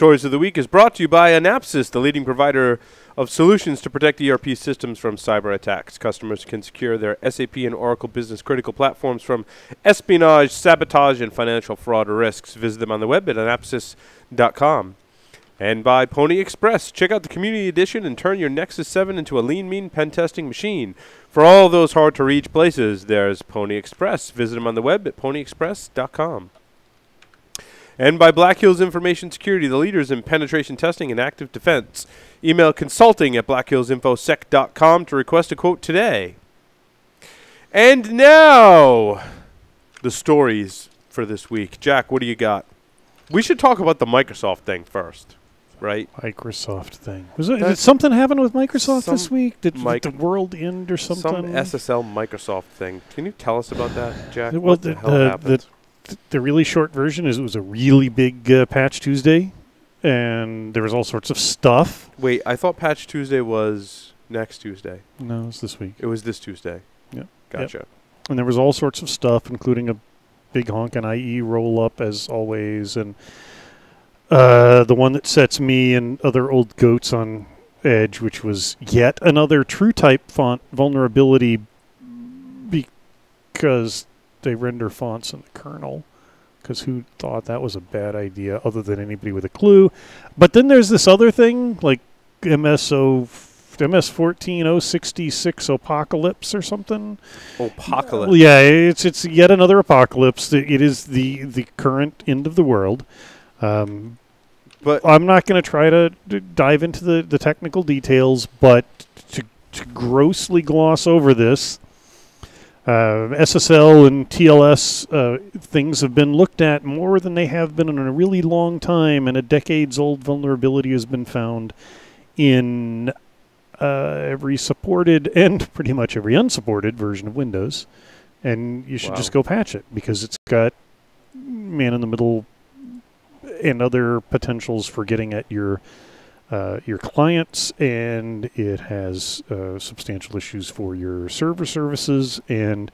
Stories of the Week is brought to you by Onapsis, the leading provider of solutions to protect ERP systems from cyber attacks. Customers can secure their SAP and Oracle business critical platforms from espionage, sabotage, and financial fraud risks. Visit them on the web at onapsis.com. And by Pwnie Express. Check out the community edition and turn your Nexus 7 into a lean, mean pen testing machine. For all those hard to reach places, there's Pwnie Express. Visit them on the web at pwnieexpress.com. And by Black Hills Information Security, the leaders in penetration testing and active defense. Email consulting at blackhillsinfosec.com to request a quote today. And now, the stories for this week. Jack, what do you got? We should talk about the Microsoft thing first, right? Microsoft thing. Was it, did something happen with Microsoft Some this week? Did, the world end or something? Some SSL Microsoft thing. Can you tell us about that, Jack? Well, what the, the- hell the- happened? Th- the really short version is it was a really big uh, patch Tuesday, and there was all sorts of stuff. Wait, I thought Patch Tuesday was next Tuesday. No, it was this week. It was this Tuesday. Yeah. Gotcha. and there was all sorts of stuff, including a big honk and IE roll up as always, and uh, the one that sets me and other old goats on edge, which was yet another true type font vulnerability because they render fonts in the kernel. Because who thought that was a bad idea, other than anybody with a clue? But then there's this other thing, like MSO. MS fourteen oh sixty six apocalypse or something. Apocalypse. Yeah, it's it's yet another apocalypse. It is the the current end of the world. Um, But I'm not going to try to d- dive into the, the technical details, but to, to grossly gloss over this, SSL and TLS uh, things have been looked at more than they have been in a really long time, and a decades old vulnerability has been found in uh, every supported and pretty much every unsupported version of Windows. And you should Wow. just go patch it because it's got man in the middle and other potentials for getting at your uh, your clients, and it has uh, substantial issues for your server services. And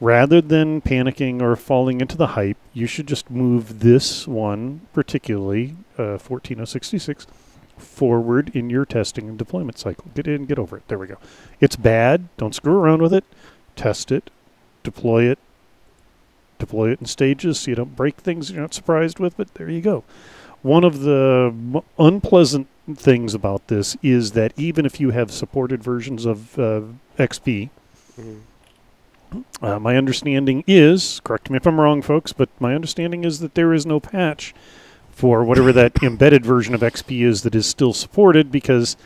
rather than panicking or falling into the hype, you should just move this one, particularly uh, 14066, forward in your testing and deployment cycle. Get in, get over it. There we go. It's bad. Don't screw around with it. Test it, deploy it, deploy it in stages so you don't break things you're not surprised with, but there you go. One of the unpleasant things about this is that even if you have supported versions of uh, XP, Mhm. uh, my understanding is, correct me if I'm wrong, folks, but my understanding is that there is no patch for whatever that embedded version of XP is that is still supported because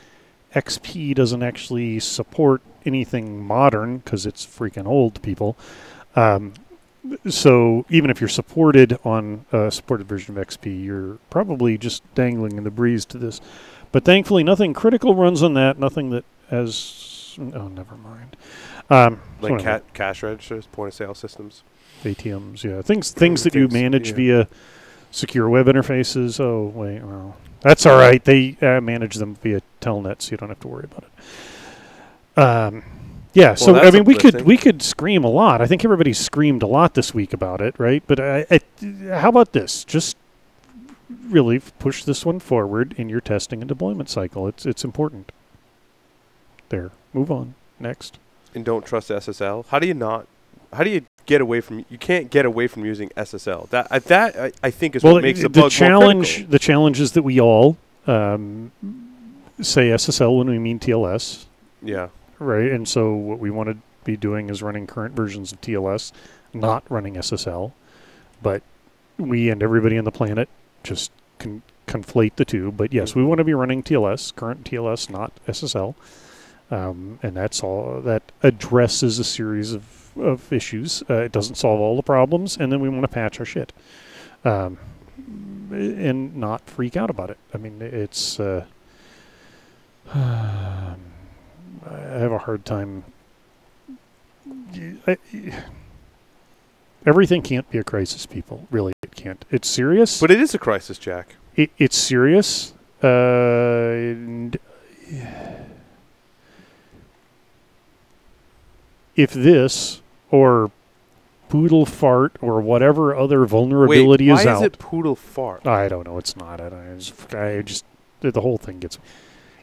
XP doesn't actually support anything modern because it's freaking old people. Um, so even if you're supported on a supported version of XP, you're probably just dangling in the breeze to this. But thankfully, nothing critical runs on that. Nothing that has. Oh, never mind. Um, like ca- cash registers, point of sale systems. ATMs, yeah, things things that you manage yeah. via secure web interfaces. Oh wait, well, that's all right. They uh, manage them via Telnet, so you don't have to worry about it. Um, yeah, so I mean, we could we could scream a lot. I think everybody screamed a lot this week about it, right? But I, I, how about this? Just really push this one forward in your testing and deployment cycle. It's it's important. There, move on. Next. And don't trust SSL. How do you not? How do you get away from? You can't get away from using SSL. That uh, that I, I think is well, what makes the, the challenge the challenge is that we all um, say SSL when we mean TLS, Yeah. Right? And so what we want to be doing is running current versions of TLS, not running SSL. But we and everybody on the planet just con- conflate the two. But yes, we want to be running TLS, current TLS, not SSL. Um, and that's all that addresses a series of, of issues. Uh, it doesn't solve all the problems, and then we want to patch our shit. Um, and not freak out about it. I mean, it's. Uh, I have a hard time. I, everything can't be a crisis, people. Really, it can't. It's serious. But it is a crisis, Jack. it, it's serious. Uh, and if this or poodle fart or whatever other vulnerability Wait, is out. is it poodle fart? I don't know. It's not. I, don't- I just, I just the whole thing gets.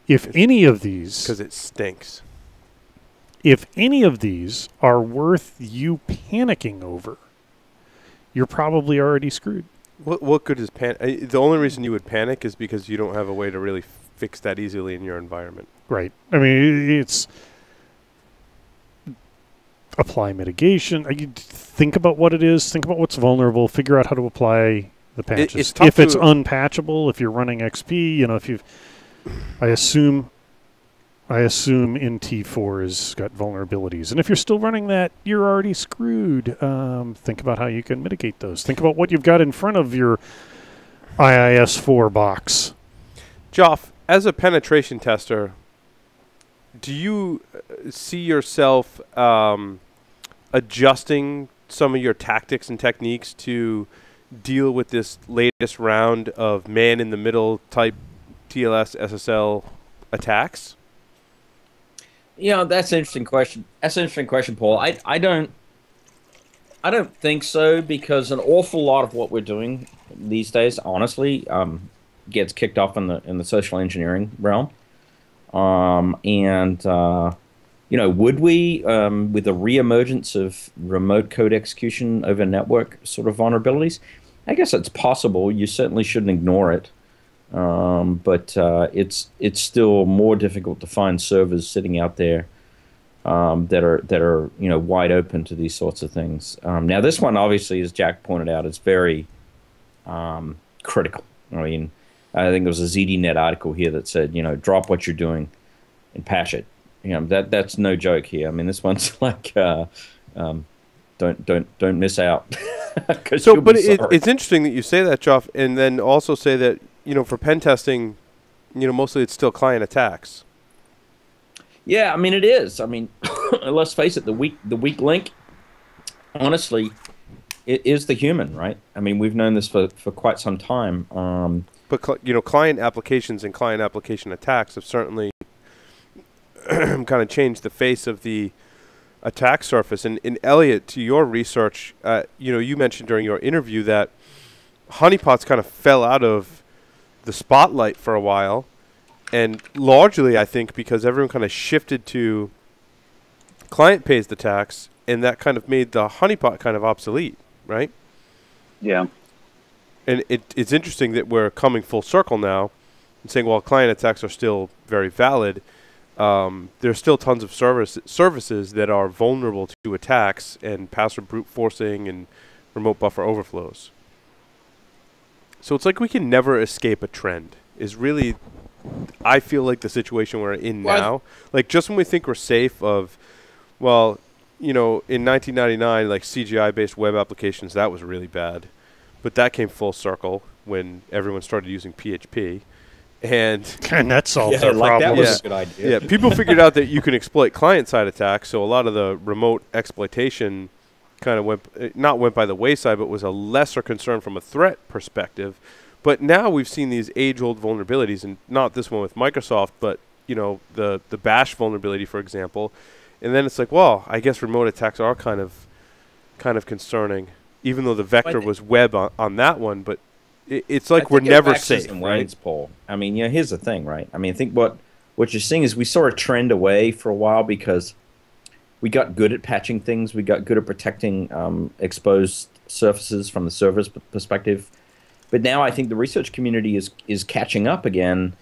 If any of these, Because it stinks. if any of these are worth you panicking over, you're probably already screwed. What what good is pan? Uh, the only reason you would panic is because you don't have a way to really fix that easily in your environment. Right. I mean, it's apply mitigation. You Think about what it is. Think about what's vulnerable. Figure out how to apply the patches. it's if it's unpatchable, if you're running XP, you know, if you, I assume, I assume NT4 has got vulnerabilities, and if you're still running that, you're already screwed. Um, think about how you can mitigate those. Think about what you've got in front of your IIS4 box. Joff, as a penetration tester, do you uh, see yourself um, adjusting some of your tactics and techniques to deal with this latest round of man in the middle type TLS SSL attacks? You know, that's an interesting question. That's an interesting question, Paul. I I don't I don't think so because an awful lot of what we're doing these days, honestly, um, gets kicked off in the in the social engineering realm. Um, and uh, you know, would we, um, with the reemergence of remote code execution over network sort of vulnerabilities? I guess it's possible. You certainly shouldn't ignore it. Um, but uh, it's it's still more difficult to find servers sitting out there um, that are that are you know wide open to these sorts of things. Um, now this one obviously, as Jack pointed out, is very um, critical. I mean, I think there was a ZDNet article here that said you know drop what you're doing and patch it. You know that that's no joke here. I mean, this one's like uh, um, don't don't don't miss out. So, but it, it's interesting that you say that, Joff, and then also say that you know for pen testing, you know mostly it's still client attacks. Yeah, I mean it is. I mean, let's face it, the weak the weak link, honestly, it is the human, right? I mean, we've known this for, for quite some time. Um, But you know, client applications and client application attacks have certainly kind of changed the face of the attack surface. And, and Elliot, to your research, uh, you know, you mentioned during your interview that honeypots kind of fell out of the spotlight for a while, and largely, I think, because everyone kind of shifted to client side attacks, and that kind of made the honeypot kind of obsolete, right? Yeah. and it, it's interesting that we're coming full circle now and saying, well, client attacks are still very valid. Um, there's still tons of service, services that are vulnerable to attacks and password brute forcing and remote buffer overflows. So it's like we can never escape a trend. Is really, I feel like the situation we're in Well, now. Like just when we think we're safe of, well, you know, in 1999, like CGI-based web applications, that was really bad but that came full circle when everyone started using PHP. And And that solves yeah, our like that problem. was Yeah. a good idea. yeah, people figured out that you can exploit client-side attacks, so a lot of the remote exploitation kind of went uh, not went by the wayside, but was a lesser concern from a threat perspective. But now we've seen these age-old vulnerabilities, and not this one with Microsoft, but you know the the Bash vulnerability, for example. And then it's like, well, I guess remote attacks are kind of kind of concerning, even though the vector was web on, on that one. But it, it's like we're never safe, right? I mean, yeah. here's the thing, right? I mean, I think what what you're seeing is we saw a trend away for a while because we got good at patching things. We got good at protecting um, exposed surfaces from the server's p- perspective. But now I think the research community is is catching up again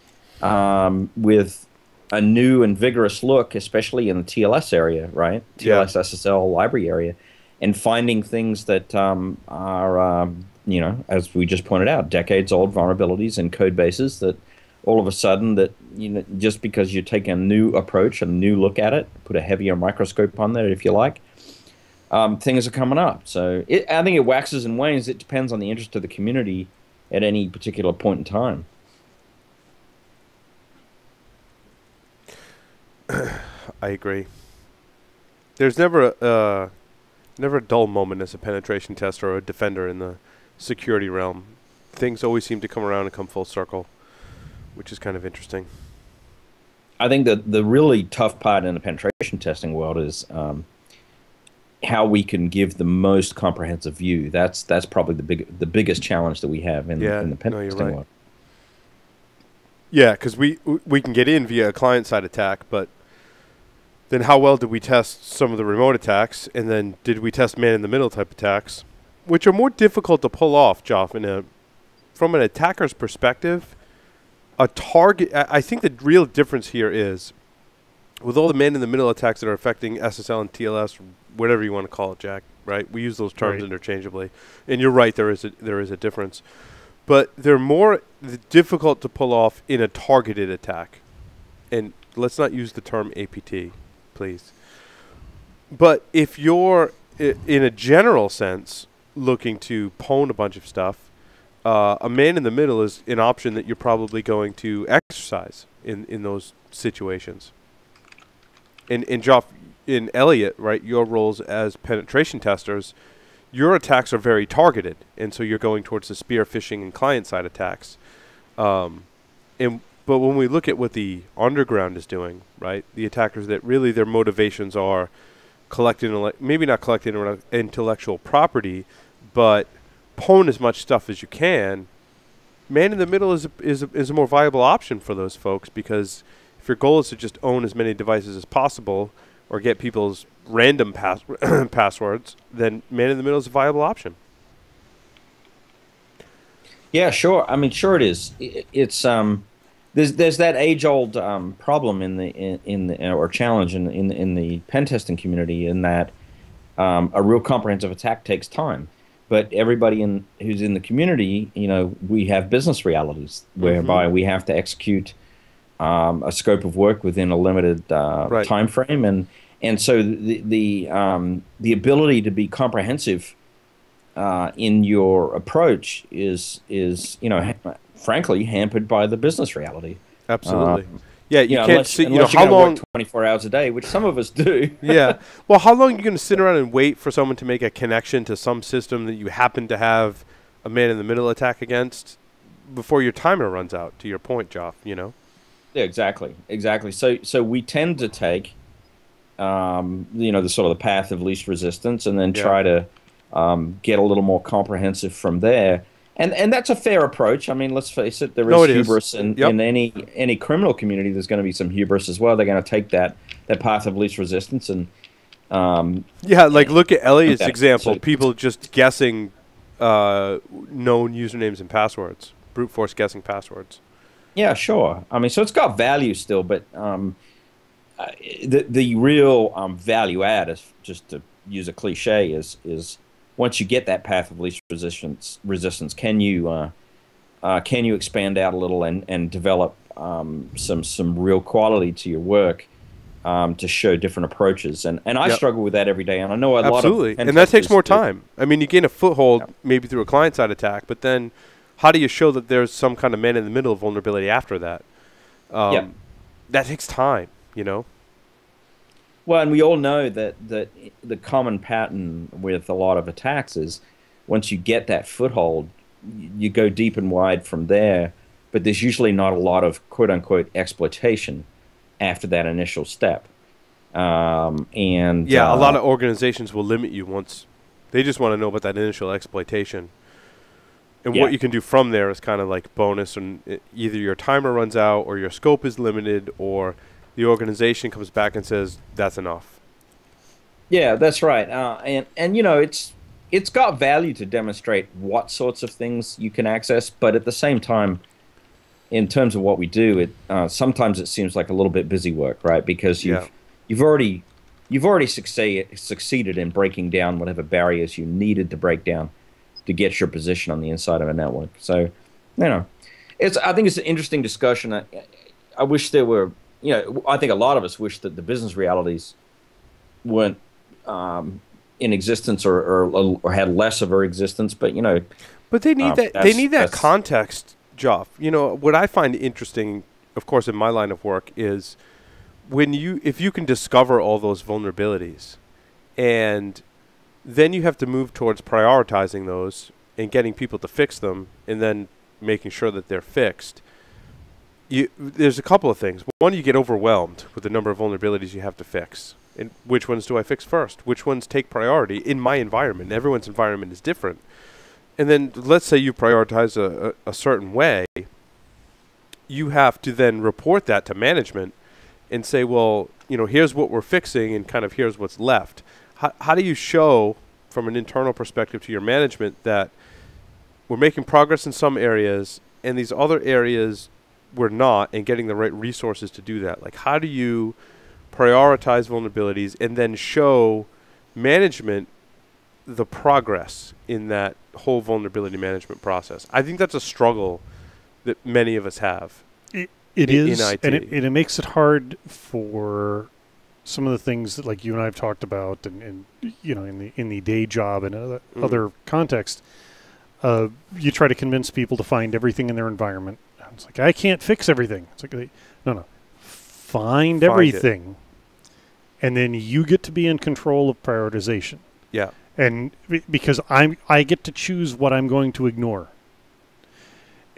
um, with a new and vigorous look, especially in the TLS area, right? Yeah. TLS SSL library area, and finding things that um, are, um, you know, as we just pointed out, decades old vulnerabilities and code bases that all of a sudden that you know just because you take a new approach, a new look at it, put a heavier microscope on there, if you like, um, things are coming up. So it, I think it waxes and wanes. It depends on the interest of the community at any particular point in time. I agree. There's never a uh, never a dull moment as a penetration tester or a defender in the security realm. Things always seem to come around and come full circle, which is kind of interesting. I think that the really tough part in the penetration testing world is um, how we can give the most comprehensive view. That's that's probably the big the biggest challenge that we have in, Yeah, in the pen no, testing right. world. Yeah, because we we can get in via a client side attack, but then how well did we test some of the remote attacks, and then did we test man in the middle type attacks, which are more difficult to pull off, Joff, in a from an attacker's perspective. A target. I think the real difference here is with all the man in the middle attacks that are affecting SSL and TLS, whatever you want to call it, Jack. Right? We use those terms Right. interchangeably, and you're right. There is a, there is a difference but they're more difficult to pull off in a targeted attack. And let's not use the term APT, please. But if you're, i- in a general sense, looking to pwn a bunch of stuff, uh, a man in the middle is an option that you're probably going to exercise in, in those situations. And, and Joff, in Elliot, right, your roles as penetration testers, your attacks are very targeted, and so you're going towards the spear phishing and client side attacks. Um, and but when we look at what the underground is doing, right, the attackers that really their motivations are collecting, maybe not collecting intellectual property, but pwn as much stuff as you can. Man in the middle is a, is a, is a more viable option for those folks because if your goal is to just own as many devices as possible or get people's random pass- passwords, then man in the middle is a viable option. Yeah, sure. I mean, sure it is. It's um, there's there's that age old um, problem in the in, in the or challenge in in in the pen testing community in that um, a real comprehensive attack takes time. But everybody in who's in the community, you know, we have business realities whereby we have to execute um, a scope of work within a limited uh, Right. time frame, and and so the the um, the ability to be comprehensive uh, in your approach is is you know ha- frankly hampered by the business reality. Absolutely. Yeah, you, You know, can't unless, see. You know how long? 24 hours a day, which some of us do. yeah. Well, how long are you going to sit around and wait for someone to make a connection to some system that you happen to have a man in the middle attack against before your timer runs out? To your point, Joff. You know. Yeah, exactly, exactly. So, so we tend to take, um, you know, the sort of the path of least resistance, and then Yeah. try to um, get a little more comprehensive from there. And and that's a fair approach. I mean, let's face it, there is No, it is. hubris in, Yep. in any any criminal community. There's going to be some hubris as well. They're going to take that that path of least resistance and um, Yeah, like look at Elliot's Okay, example. so- People just guessing uh, known usernames and passwords, brute force guessing passwords. Yeah, sure. I mean, so it's got value still, but um, the the real um, value add is just to use a cliche is is once you get that path of least resistance resistance, can you uh, uh, can you expand out a little and and develop um, some some real quality to your work um, to show different approaches? And and I Yep. struggle with that every day, and I know a lot of Absolutely, and that takes more time. I mean, you gain a foothold Yep. maybe through a client side attack, but then how do you show that there's some kind of man in the middle of vulnerability after that? Um, Yep. That takes time, you know. Well, and we all know that that the common pattern with a lot of attacks is once you get that foothold, you go deep and wide from there. But there's usually not a lot of quote unquote exploitation after that initial step. Um, and Yeah, a uh, lot of organizations will limit you once they just want to know about that initial exploitation. And Yeah. what you can do from there is kind of like bonus, and it, either your timer runs out, or your scope is limited, or the organization comes back and says that's enough. Yeah, that's right. Uh, and and you know, it's it's got value to demonstrate what sorts of things you can access, but at the same time, in terms of what we do, it uh, sometimes it seems like a little bit busy work, right? Because you've Yeah. you've already you've already succeed, succeeded in breaking down whatever barriers you needed to break down to get your position on the inside of a network. So, you know, it's I think it's an interesting discussion. I, I wish there were, you know, I think a lot of us wish that the business realities weren't um, in existence or, or or had less of their existence. But you know, But they need Um, that. They need that context, Joff. You know what I find interesting, of course, in my line of work is when you if you can discover all those vulnerabilities, and then you have to move towards prioritizing those and getting people to fix them, and then making sure that they're fixed. You, there's a couple of things. One, you get overwhelmed with the number of vulnerabilities you have to fix, And which ones do I fix first? Which ones take priority in my environment? Everyone's environment is different. And then let's say you prioritize a, a, a certain way, you have to then report that to management and say, well, you know, here's what we're fixing and kind of here's what's left. How, how do you show from an internal perspective to your management that we're making progress in some areas and these other areas we're not and getting the right resources to do that? Like, how do you prioritize vulnerabilities and then show management the progress in that whole vulnerability management process? I think that's a struggle that many of us have. It, it in- in is, IT. and it, and it makes it hard for some of the things that like you and I have talked about, and, and you know, in the in the day job and other, Mhm. other context. Uh, you try to convince people to find everything in their environment. It's like I can't fix everything. It's like they- no, no, find, Find it. everything, and then you get to be in control of prioritization. Yeah. and because I'm I get to choose what I'm going to ignore.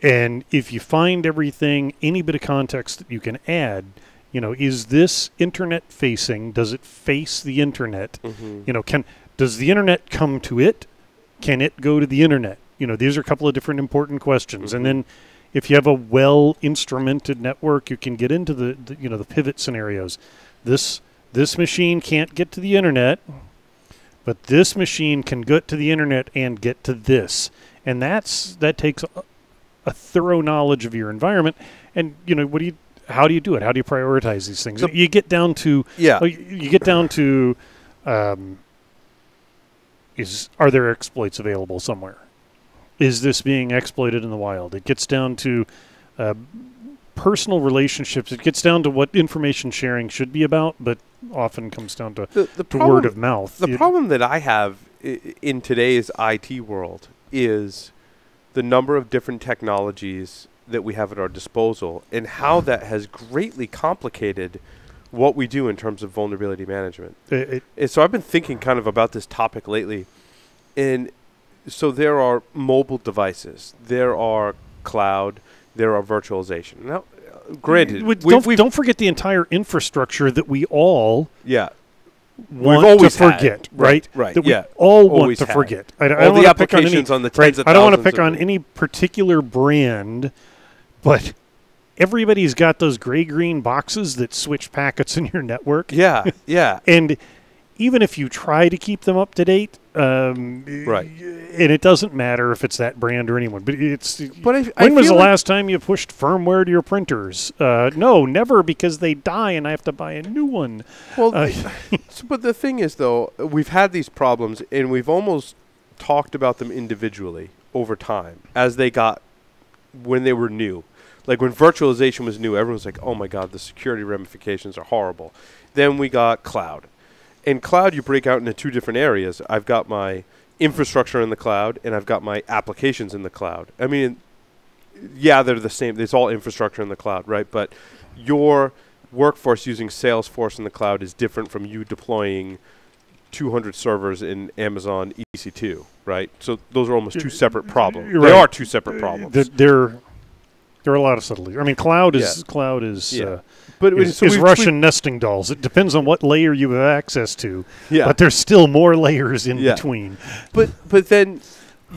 And if you find everything, any bit of context that you can add, you know, is this internet facing? Does it face the internet? Mm-hmm. You know, can does the internet come to it? Can it go to the internet? You know, these are a couple of different important questions. Mhm. And then if you have a well instrumented network, you can get into the, the you know the pivot scenarios. This this machine can't get to the internet, but this machine can get to the internet and get to this. And that's that takes a, a thorough knowledge of your environment. And you know, what do you how do you do it? How do you prioritize these things? So- you get down to Yeah. you you get down to um, is are there exploits available somewhere? Is this being exploited in the wild? It gets down to uh, personal relationships. It gets down to what information sharing should be about, but often comes down to, The, the to problem, word of mouth. The You- problem that I have I- in today's IT world is the number of different technologies that we have at our disposal and how that has greatly complicated what we do in terms of vulnerability management. it- it- And so I've been thinking kind of about this topic lately. And so there are mobile devices, there are cloud, there are virtualization. Now, uh, granted, we've- don't, we've- don't forget the entire infrastructure that we all yeah, want always to had. Right, right? right, That we yeah. all want to had. forget. I, don't- I all don't the want to pick on any. applications on the Right, tens of I don't want to pick on any particular brand, but everybody's got those gray-green boxes that switch packets in your network, Yeah, yeah. and even if you try to keep them up to date, um, Right. and it doesn't matter if it's that brand or anyone, but it's. But I, I when was the like- last time you pushed firmware to your printers? Uh, no, never, because they die and I have to buy a new one. Well, Uh, but the thing is, though, we've had these problems, and we've almost talked about them individually over time as they got when they were new. Like when virtualization was new, everyone was like, "Oh my God, the security ramifications are horrible." Then we got cloud, and cloud you break out into two different areas. I've got my infrastructure in the cloud, and I've got my applications in the cloud. I mean, yeah, they're the same. It's all infrastructure in the cloud, right? But your workforce using Salesforce in the cloud is different from you deploying 200 servers in Amazon EC2, right? So those are almost two separate problems. You're They right. are two separate uh, problems. There, there, there are a lot of subtleties. I mean, cloud is cloud is Yeah. uh, but it- is, so is Russian nesting dolls. It depends on what layer you have access to, yeah. but there's still more layers in Yeah. between. but but then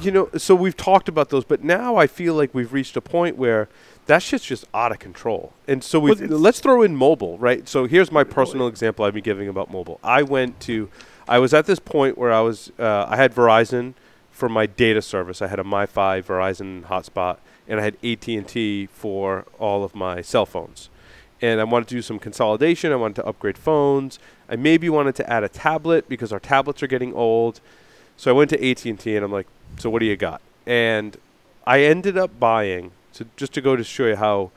you know so we've talked about those but now i feel like we've reached a point where that shit's just out of control and so we let's throw in mobile right so here's my personal example i've been giving about mobile i went to i was at this point where i was uh, i had verizon for my data service i had a mi-fi verizon hotspot and i had at&t for all of my cell phones and i wanted to do some consolidation i wanted to upgrade phones i maybe wanted to add a tablet because our tablets are getting old so I went to AT&T and I'm like, so what do you got? And I ended up buying, so just to go to show you how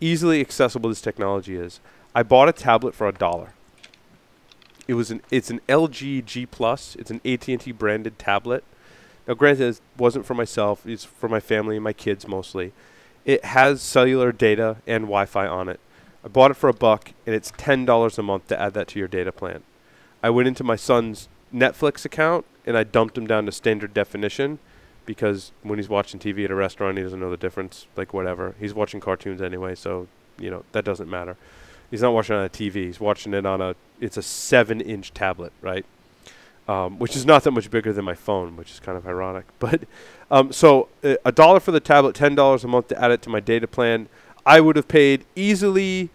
easily accessible this technology is, I bought a tablet for a dollar. It was an it's an LG G Plus. It's an AT&T branded tablet. Now, granted, it wasn't for myself. It's for my family and my kids mostly. It has cellular data and Wi-Fi on it. I bought it for a buck, and it's ten dollars a month to add that to your data plan. I went into my son's Netflix account and I dumped him down to standard definition because when he's watching TV at a restaurant, he doesn't know the difference. Like whatever, he's watching cartoons anyway, so you know that doesn't matter. He's not watching it on a TV. He's watching it on a. It's a seven-inch tablet, right? Um, which is not that much bigger than my phone, which is kind of ironic. But um, so uh, a dollar for the tablet, ten dollars a month to add it to my data plan. I would have paid easily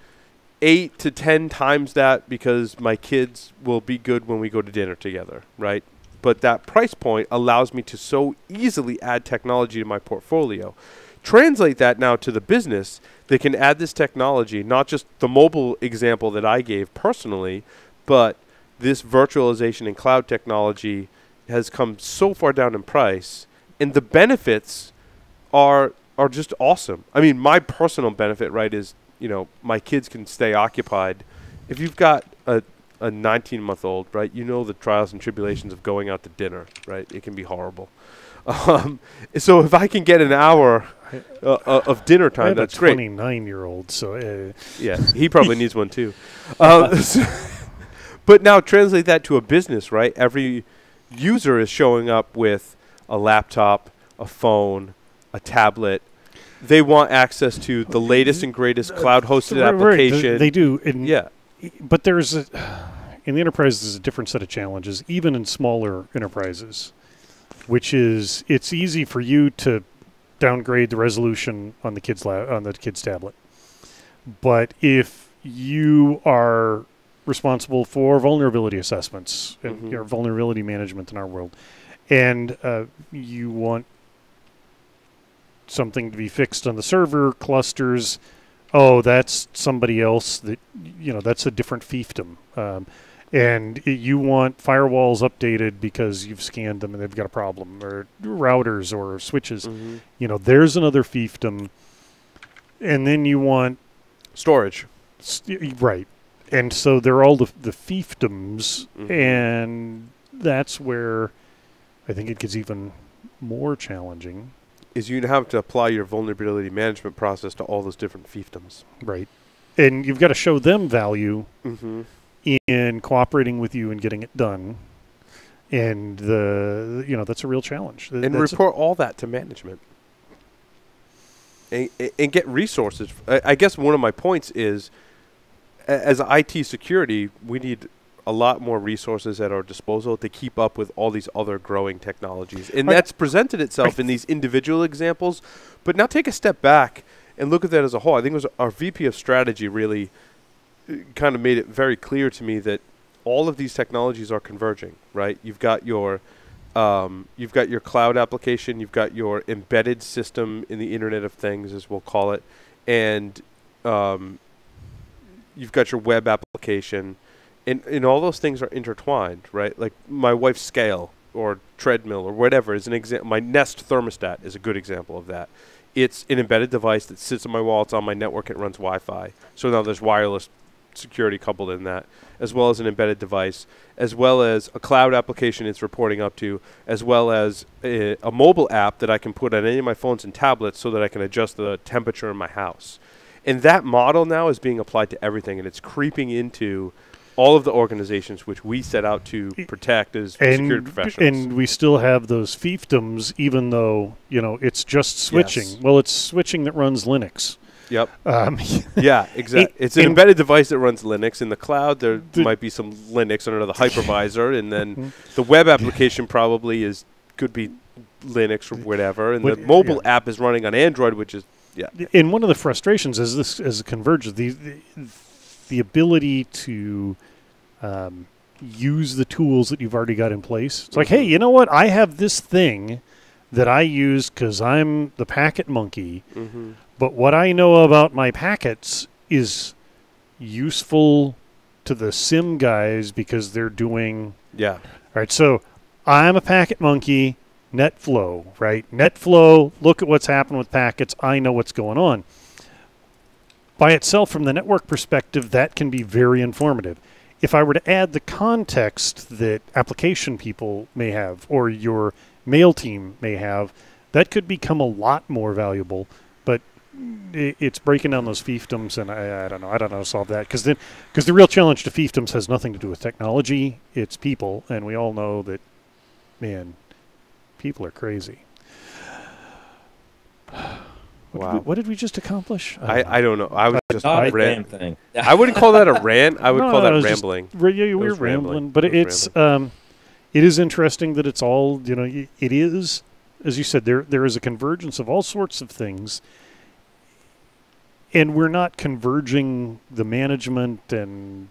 eight to ten times that because my kids will be good when we go to dinner together, right? But that price point allows me to so easily add technology to my portfolio. Translate that now to the business. that can add this technology, not just the mobile example that I gave personally, but this virtualization and cloud technology has come so far down in price, and the benefits are are just awesome. I mean, my personal benefit, right, is you know my kids can stay occupied. If you've got a a 19 month old, right, you know the trials and tribulations of going out to dinner, right? It can be horrible. Um, so if I can get an hour uh, uh, of dinner time, that's great. 29 year old, so uh, Yeah, he probably needs one too. Um, but now translate that to a business, right? Every user is showing up with a laptop, a phone, a tablet. They want access to the latest and greatest uh, cloud-hosted Right, right, application. They do. And yeah, but there's a, in the enterprise there's a different set of challenges even in smaller enterprises which is it's easy for you to downgrade the resolution on the kids la- on the kids tablet but if you are responsible for vulnerability assessments and Mhm. your vulnerability management in our world and uh, you want something to be fixed on the server clusters oh, that's somebody else that you know that's a different fiefdom. Um, and you want firewalls updated because you've scanned them and they've got a problem, or routers or switches. Mhm. You know, there's another fiefdom. And then you want storage. st- right, and so they're all the the fiefdoms, Mhm. and that's where I think it gets even more challenging. Is you have to apply your vulnerability management process to all those different fiefdoms. Right, and you've got to show them value Mm-hmm. in cooperating with you and getting it done. And the you know that's a real challenge. And that's report all that to management and, and- get resources I, I guess one of my points is as IT security we need a lot more resources at our disposal to keep up with all these other growing technologies. And that's presented itself in these individual examples but now take a step back and look at that as a whole. I think it was our vp of strategy really kind of made it very clear to me that all of these technologies are converging right? You've got your um, you've got your cloud application, you've got your embedded system in the Internet of Things, as we'll call it, and um, you've got your web application, and and all those things are intertwined, right? Like my wife's scale or treadmill or whatever is an example. My Nest thermostat is a good example of that. It's an embedded device that sits on my wall. It's on my network. It runs Wi-Fi. So now there's wireless security coupled in that, as well as an embedded device, as well as a cloud application it's reporting up to, as well as a, a mobile app that I can put on any of my phones and tablets so that I can adjust the temperature in my house. And that model now is being applied to everything, and it's creeping into all of the organizations which we set out to protect as security professionals. and we still have those fiefdoms, even though you know it's just switching. Yes. Well, it's switching that runs Linux. yep. Um, Yeah, exactly. It's an embedded device that runs Linux. In the cloud, there The- might be some Linux under the hypervisor, and then Mhm. the web application probably is could be Linux or whatever, and the What- mobile app is running on Android, which is yeah. and one of the frustrations as this as it converges the the, the ability to um, use the tools that you've already got in place. It's like, hey, Mhm. you know what? I have this thing that I use because I'm the packet monkey. Mm-hmm. But what I know about my packets is useful to the SIEM guys because they're doing Yeah. all right. So I'm a packet monkey, NetFlow, right? NetFlow, look at what's happened with packets. I know what's going on. By itself, from the network perspective, that can be very informative. If I were to add the context that application people may have or your mail team may have, that could become a lot more valuable. But it's breaking down those fiefdoms, and I, I don't know. I don't know how to solve that because then, because the real challenge to fiefdoms has nothing to do with technology; it's people, and we all know that, man, people are crazy. What, did, Wow. we, what did we just accomplish? I, I don't know. I was just Not a rant. damn thing. I wouldn't call that a rant. I would No, call that was just- rambling. Re- yeah, we're was rambling. rambling, but It was it's um, it is interesting that it's all you know. It is, as you said, there there is a convergence of all sorts of things, and we're not converging the management and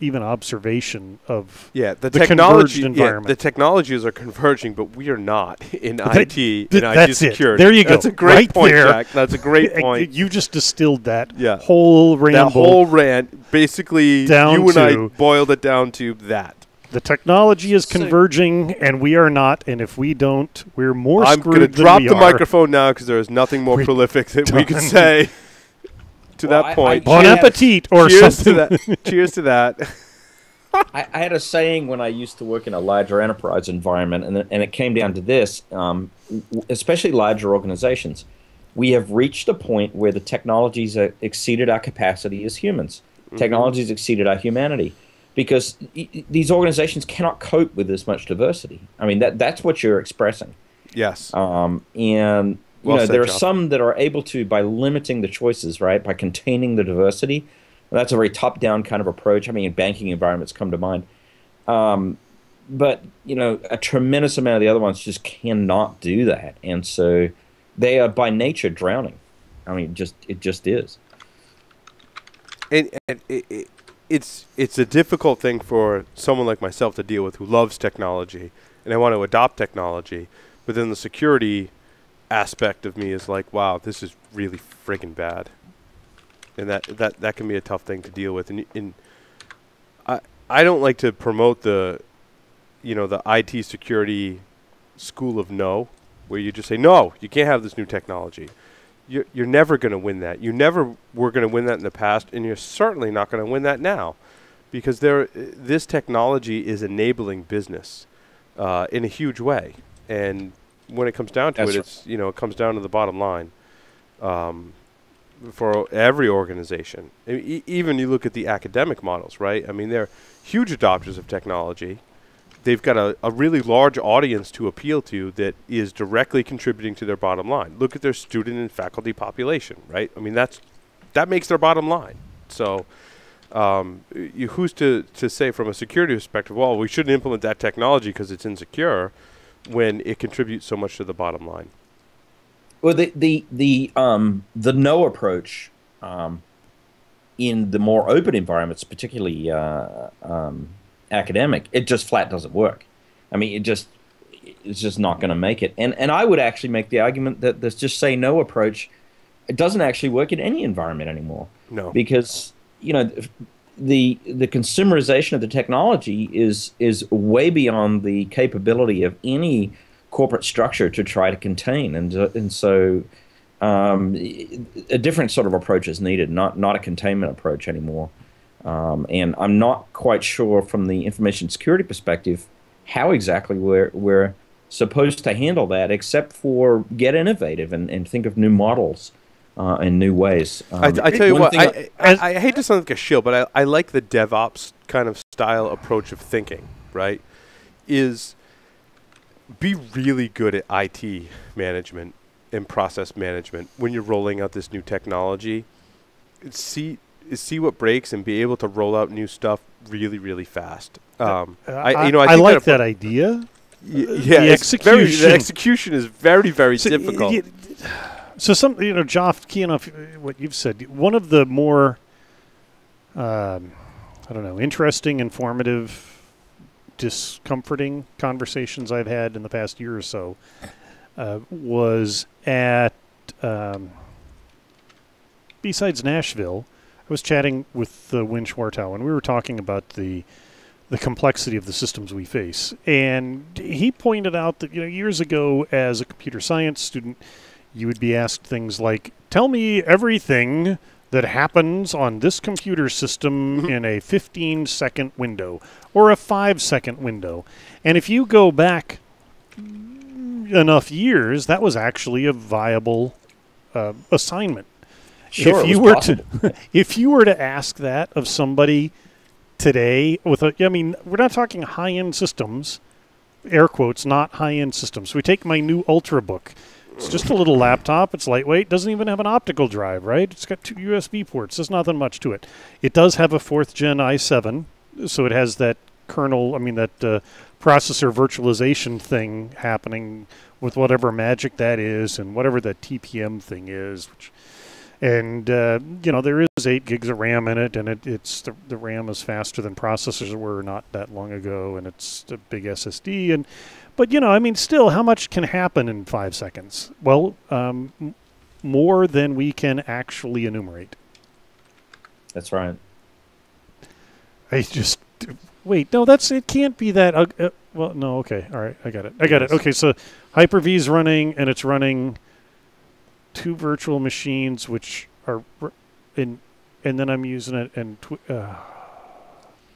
even observation of Yeah, the, the technology. converged Yeah, environment. the technologies are converging, but we are not in That- IT th- and IT that's it. security. There you go. That's a great Right point, there. Jack. That's a great point. You just distilled that Yeah. whole ramble. that whole rant, basically, Down you and I to- boiled it down to that. the technology is So- converging, and we are not. And if we don't, we're more I'm screwed going to drop the are. microphone now because there is nothing more We're prolific that we could say. to Well, that I- I- point, Bon appetit, or cheers something. to that. cheers to that. I, I had a saying when I used to work in a larger enterprise environment, and, it- and it came down to this, um, especially larger organizations. We have reached a point where the technologies have exceeded our capacity as humans. Technologies exceeded our humanity because y- y- these organizations cannot cope with this much diversity. I mean, that that's what you're expressing. Yes. Um, and you Well know, said, there are some that are able to by limiting the choices, right? By containing the diversity. And that's a very top-down kind of approach. I mean, banking environments come to mind. Um, but you know, a tremendous amount of the other ones just cannot do that, and so they are by nature drowning. I mean, just it just is. and, and it, it, it's it's a difficult thing for someone like myself to deal with who loves technology and I want to adopt technology, but then the security aspect of me is like, wow, this is really friggin' bad, and that that that can be a tough thing to deal with. And, and I I don't like to promote the, you know, the IT security school of no, where you just say no, you can't have this new technology you're, you're never going to win that. You never were going to win that in the past, and you're certainly not going to win that now, because there, this technology is enabling business uh, in a huge way. And when it comes down to That's it, right. it's you know it comes down to the bottom line um, for every organization. E- e- even you look at the academic models, right? I mean, they're huge adopters of technology they've got a, a really large audience to appeal to that is directly contributing to their bottom line. Look at their student and faculty population, right? I mean, that's that makes their bottom line. So, um, you, who's to, to say from a security perspective, well, we shouldn't implement that technology because it's insecure when it contributes so much to the bottom line? Well, the the the um the no approach um, in the more open environments, particularly uh, um, academic, it just flat doesn't work. I mean, it just it's just not going to make it. And and I would actually make the argument that this just say no approach it doesn't actually work in any environment anymore No. because you know the the consumerization of the technology is is way beyond the capability of any corporate structure to try to contain. And uh, and so um, a different sort of approach is needed not not a containment approach anymore. Um, and I'm not quite sure from the information security perspective how exactly we're we're supposed to handle that except for get innovative and, and think of new models uh, in new ways. I, Um, I tell you what, thing I, I, I hate to sound like a shill, but I, I like the DevOps kind of style approach of thinking, right? Is be really good at IT management and process management when you're rolling out this new technology. See see what breaks and be able to roll out new stuff really really fast. Um, I, you know I, think like appro- that idea. Y- yeah, the it's very- execution. the execution is very very So, y- difficult. y- So some, you know, Joff, keying off uh, what you've said, one of the more, um, I don't know, interesting, informative, discomforting conversations I've had in the past year or so uh, was at, um, BSides Nashville, I was chatting with uh, Winn Schwartau, and we were talking about the the complexity of the systems we face. And he pointed out that you know years ago, as a computer science student, you would be asked things like, "Tell me everything that happens on this computer system in a 15 second window or a 5 second window." And if you go back enough years, that was actually a viable uh, assignment. Sure, if you were to if you were to ask that of somebody today with a I mean, we're not talking high-end systems, air quotes, not high-end systems. We take my new Ultrabook. It's just a little laptop. It's lightweight. Doesn't even have an optical drive, right? It's got two USB ports. There's nothing much to it. It does have a fourth gen i7, so it has that kernel. I mean that uh, processor virtualization thing happening with whatever magic that is and whatever that TPM thing is. Which, and uh, you know there is eight gigs of RAM in it, and it, it's the, the RAM is faster than processors were not that long ago, and it's a big SSD and but you know, I mean, still, how much can happen in five seconds? Well, um, m- more than we can actually enumerate. That's right. I just wait. No, that's it. Can't be that. Uh, uh, well, no. Okay. All right. I got it. I got it. Okay. So Hyper V is running, and it's running two virtual machines, which are r- in, and then I'm using it and. Tw- uh,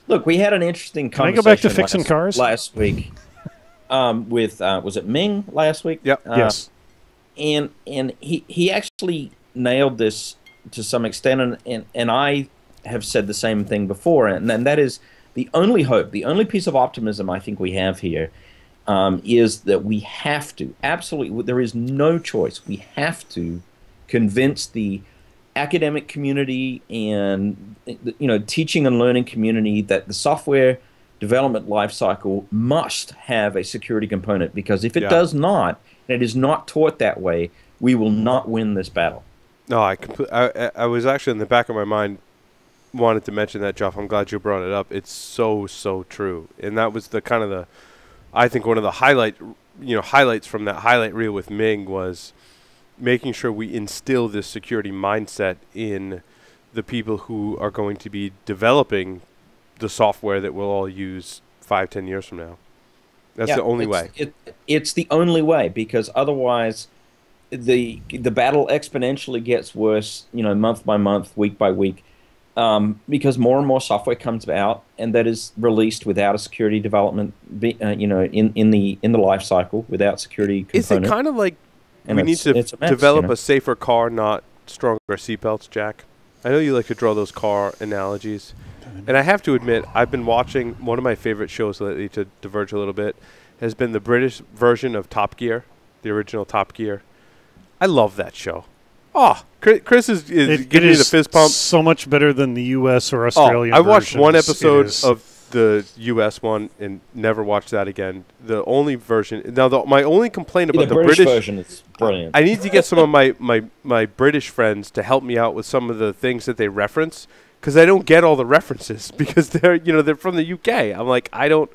Look, we had an interesting Can I conversation. go back to fixing last, cars? last week? um, with uh, was it Ming last week? Yep. Uh, yes. and and he he actually nailed this to some extent and, and and I have said the same thing before and, and that is the only hope the only piece of optimism I think we have here um, is that we have to absolutely there is no choice we have to convince the academic community and you know teaching and learning community that the software development lifecycle must have a security component because if it Yeah. does not and it is not taught that way we will not win this battle No, I, compl- I I- I was actually in the back of my mind wanted to mention that, Jeff. I'm glad you brought it up. It's so so true, and that was the kind of the, I think one of the highlight, you know, highlights from that highlight reel with Ming was making sure we instill this security mindset in the people who are going to be developing the software that we'll all use five, ten years from now. That's Yeah, the only it's- way. It, it's the only way because otherwise, the the battle exponentially gets worse. You know, month by month, week by week, um, because more and more software comes out and that is released without a security development. Uh, you know, in, in the in the life cycle without security Is it kind of like and we need to mess, develop you know? a safer car, not stronger seatbelts, Jack. I know you like to draw those car analogies, and I have to admit, I've been watching one of my favorite shows lately. To diverge a little bit, has been the British version of Top Gear, the original Top Gear. I love that show. Oh, Chris, Chris is, is It, it giving me the fist pump. so much better than the U.S. or Oh, Australian. I watched one versions. It episode of the U.S. one and never watched that again. The only version now, the, my only complaint Yeah, about the the British, British version is brilliant. I need to get some of my, my, my British friends to help me out with some of the things that they reference because I don't get all the references because they're you know they're from the UK. I'm like I don't.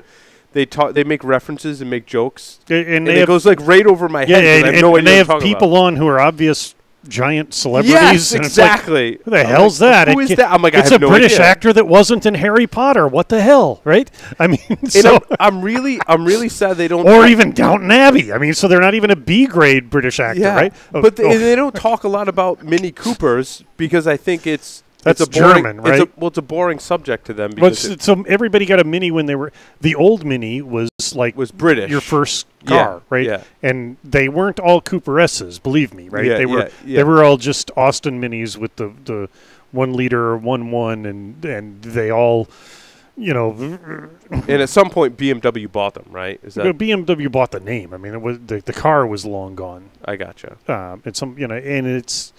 They talk. They make references and make jokes, A- and, and it have, goes like right over my yeah, head. 'cause and, I have and- no and idea they have people about. on who are obvious giant celebrities. Yes, it's like, exactly. who the I'm hell's like, that? Who It is that? I'm like, I it's a no British idea. actor that wasn't in Harry Potter. What the hell, right? I mean, so, I'm, I'm really, I'm really sad they don't. or talk- even Downton Abbey. I mean, so they're not even a B grade British actor, yeah, right? Oh, but they, oh, they don't talk a lot about Mini Coopers because I think it's That's it's a boring, German, It's a, right? well, it's a boring subject to them well, because it's- it so everybody got a Mini when they were the old Mini was like was British. your first Yeah, car, right? yeah. And they weren't all Cooper S's, believe me, right? Yeah, they were yeah, yeah. they were all just Austin Minis with the the one liter one one, and and they all, you know, And at some point, BMW bought them, right? Is that BMW bought the name. I mean, it was the, the car was long gone. I gotcha. Um, and some, you know, and it's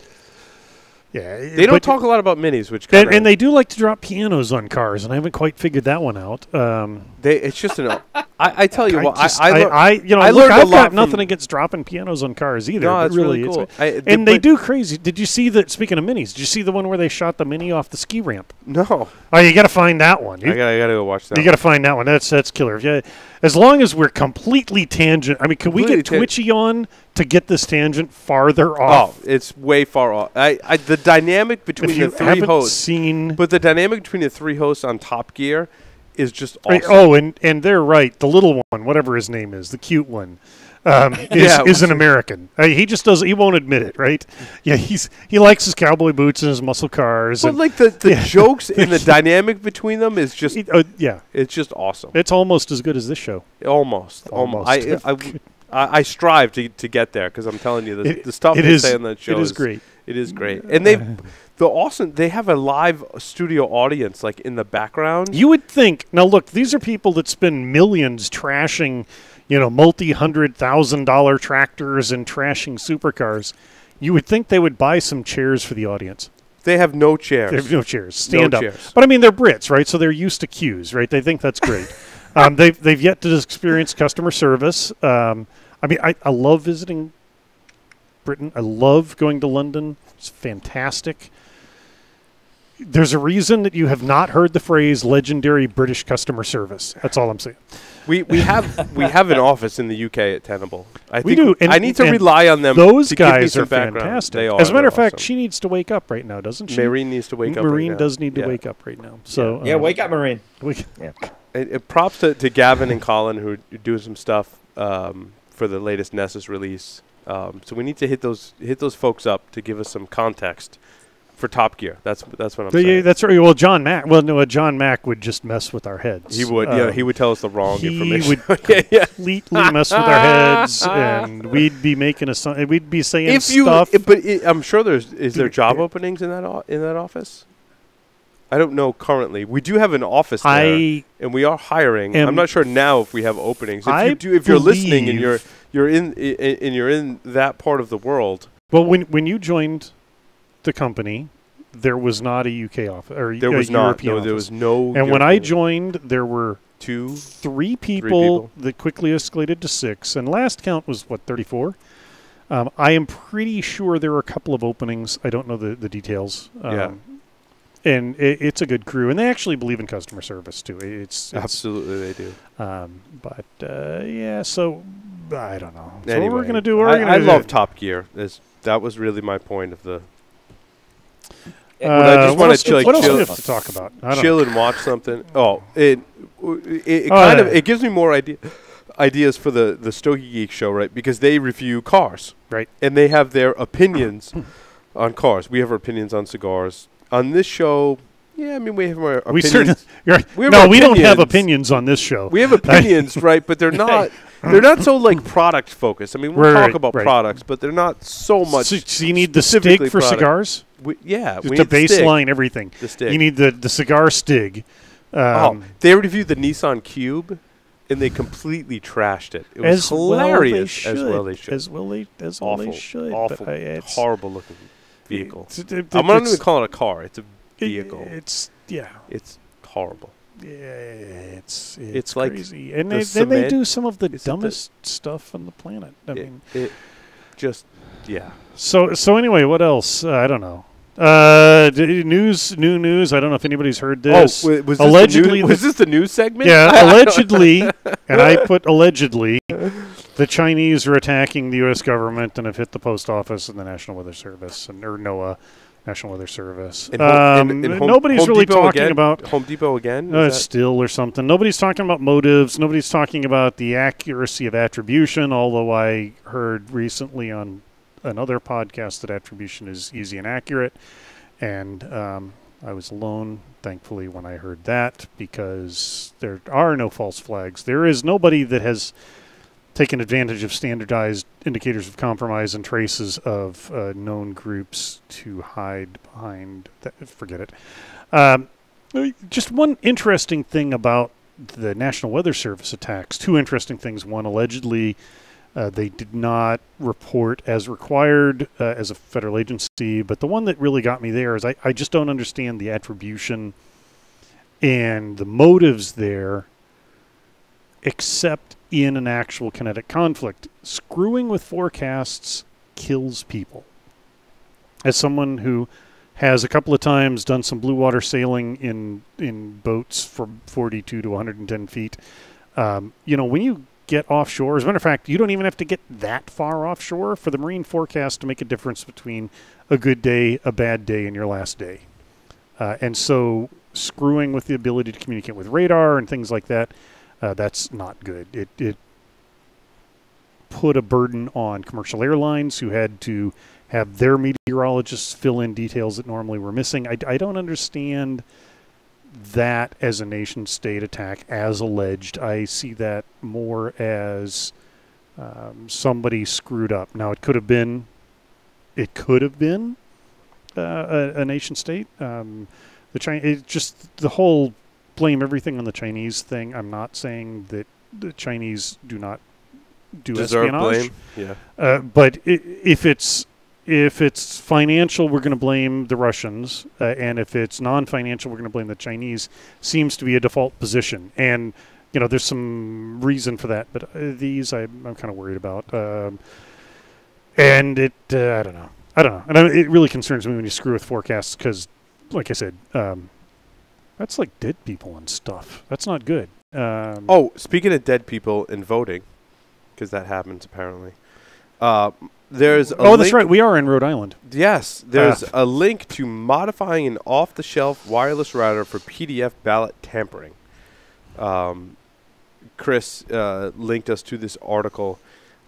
yeah. They don't talk a lot about minis, which And, and they do like to drop pianos on cars, and I haven't quite figured that one out. Um, they it's just an. I, I tell you I, what, just- I, I, I, you know, I look, I've got nothing against dropping pianos on cars either. no, it's really, really it's- cool. I, the- and they do crazy. Did you see that? Speaking of minis, did you see the one where they shot the mini off the ski ramp? No, Oh, you got to find that one. You, I gotta, gotta go watch that. you got to find that one. That's that's killer. You, as long as we're completely tangent. I mean, can we get Twitchy on to get this tangent farther Oh, off? it's way far off. I, I the dynamic between the three hosts, seen, but the dynamic between the three hosts on Top Gear is just awesome. Right, oh, and and they're right. The little one, whatever his name is, the cute one, um, is, Yeah, is an American. Uh, he just does. He won't admit it, right? Yeah, he's he likes his cowboy boots and his muscle cars. But and like the, the Yeah. jokes and the dynamic between them is just uh, yeah, it's just awesome. it's almost as good as this show. Almost, almost. Almost. I, I w- I, I strive to to get there because I'm telling you the, It- the stuff they is- say on that show it is great. It is great, and they the awesome. They have a live studio audience like in the background. You would think. Now, look, these are people that spend millions trashing, you know, multi-hundred thousand dollar tractors and trashing supercars. You would think they would buy some chairs for the audience. They have no chairs. They have no chairs. Stand up. chairs. But I mean, they're Brits, right? So they're used to queues, right? They think that's great. um, they've they've yet to experience customer service. Um, I mean, I, I love visiting Britain. I love going to London. It's fantastic. There's a reason that you have not heard the phrase "legendary British customer service." That's all I'm saying. We we have we have an office in the UK at Tenable. I We think do, and- I need to rely on them. Those to give me guys some are background. fantastic. They are. As a matter of fact, awesome. she needs to wake up right now, doesn't she? Maureen needs to wake up. right Marine now. does need to wake up right now. So Yeah, um, wake up, Marine. we- It, it props to, to Gavin and Colin who are doing some stuff um, for the latest Nessus release. Um, so we need to hit those hit those folks up to give us some context for Top Gear. That's that's what I'm So, yeah, saying. that's right. Well, John Mack. Well, no, uh, John Mack would just mess with our heads. he would, yeah, Um, he would tell us the wrong he information. He would yeah, yeah. completely mess with our heads, and we'd be making a. We'd be saying If you, stuff. i- but i I'm sure there's is there job openings in that o- in that office. I don't know currently. We do have an office there, I and we are hiring. I'm not sure now if we have openings. If I you do, if you're listening and you're you're in and you're in that part of the world, well, when when you joined the company, there was not a UK office or there was not. European No, there was no. And when I joined, there were two, three people, people. that quickly escalated to six, and last count was what thirty four. Um, I am pretty sure there are a couple of openings. I don't know the, the details. Um, Yeah. And it, it's a good crew, and they actually believe in customer service too. It's, it's absolutely they do. um, but uh, yeah. So I don't know. So anyway, what we're gonna do? I, we're gonna I do? love Top Gear. This, that was really my point of the Uh, I just wanna else, chill- what else do chill- we have to talk about? I don't chill and watch something. Oh, it it, it Oh, kind yeah. of it gives me more idea ideas for the the Stogie Geek show, right? Because they review cars, Right. And they have their opinions on cars. We have our opinions on cigars. On this show, yeah, I mean we have our We opinions. certainly. You're, We no, we don't have opinions. opinions on this show. we have opinions, right? But they're not they're not so like product focused. I mean, we'll Right, talk about right. products, but they're not so much. So, so you need the stig for cigars we, yeah, we to need the Stig, baseline everything. the Stig. You need the the cigar stig. Um, oh, they reviewed the Nissan Cube, and they completely trashed it. It was as hilarious. well as well they should. As well they as well awful, they should. awful, I- it's- horrible looking vehicle. it- it- I'm not even calling it a car. It's a vehicle. It's yeah. It's horrible. Yeah, it's it's, It's like crazy, and the they, then they do some of the it the- dumbest stuff on the planet. I it, mean, it just yeah. so so anyway, what else? Uh, I don't know. Uh, d- news, new news. I don't know if anybody's heard this. Oh, was this allegedly the new, was this the news segment? yeah, allegedly, and I put allegedly, the Chinese are attacking the U.S. government and have hit the post office and the National Weather Service and or NOAA, National Weather Service. And um, and- and Home- nobody's Home really Depot talking again? about Home Depot again. No, Is it's that- still or something. Nobody's talking about motives. Nobody's talking about the accuracy of attribution. Although I heard recently on another podcast that attribution is easy and accurate, and um, I was alone, thankfully, when I heard that because there are no false flags. There is nobody that has taken advantage of standardized indicators of compromise and traces of uh, known groups to hide behind. That, forget it. Um, just one interesting thing about the National Weather Service attacks. Two interesting things. One, allegedly, uh, they did not report as required uh, as a federal agency. But the one that really got me there is I, I just don't understand the attribution and the motives there, except in an actual kinetic conflict. Screwing with forecasts kills people. As someone who has a couple of times done some blue water sailing in in boats from 42 to 110 feet. Um, you know, when you get offshore, as a matter of fact, you don't even have to get that far offshore for the marine forecast to make a difference between a good day, a bad day, and your last day. Uh, and so, screwing with the ability to communicate with radar and things like that, uh, that's not good. It it put a burden on commercial airlines who had to have their meteorologists fill in details that normally were missing. I, I don't understand that as a nation state attack as alleged. I see that more as um, somebody screwed up. Now it could have been, it could have been uh, a, a nation state. Um, the China, it just the whole blame everything on the Chinese thing. I'm not saying that the Chinese do not do Deserve espionage. blame. Yeah. Uh, but i- if it's if it's financial, we're going to blame the Russians, uh, and if it's non-financial, we're going to blame the Chinese. Seems to be a default position, and you know there's some reason for that. But uh, these I, I'm kind of worried about, um, and it uh, I don't know, I don't know, and I, it really concerns me when you screw with forecasts because, like I said, um, that's like dead people and stuff. That's not good. Um, Oh, speaking of dead people and voting, because that happens apparently. Uh, there's a oh, that's right. We are in Rhode Island. Yes, there's Ah. a link to modifying an off-the-shelf wireless router for PDF ballot tampering. Um, Chris uh, linked us to this article.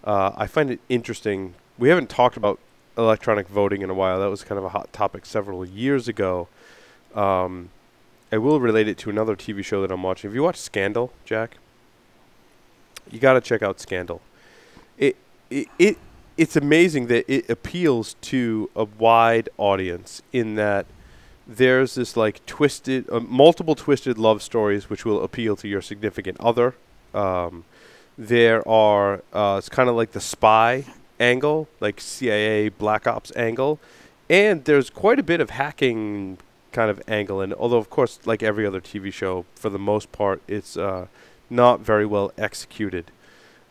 Uh, I find it interesting. We haven't talked about electronic voting in a while. That was kind of a hot topic several years ago. Um, I will relate it to another TV show that I'm watching. Have you watched Scandal, Jack? You got to check out Scandal. It it, it it's amazing that it appeals to a wide audience in that there's this like twisted, uh, multiple twisted love stories which will appeal to your significant other. Um, there are, uh, it's kind of like the spy angle, like CIA Black Ops angle, and there's quite a bit of hacking kind of angle. And although, of course, like every other TV show, for the most part, it's uh, not very well executed.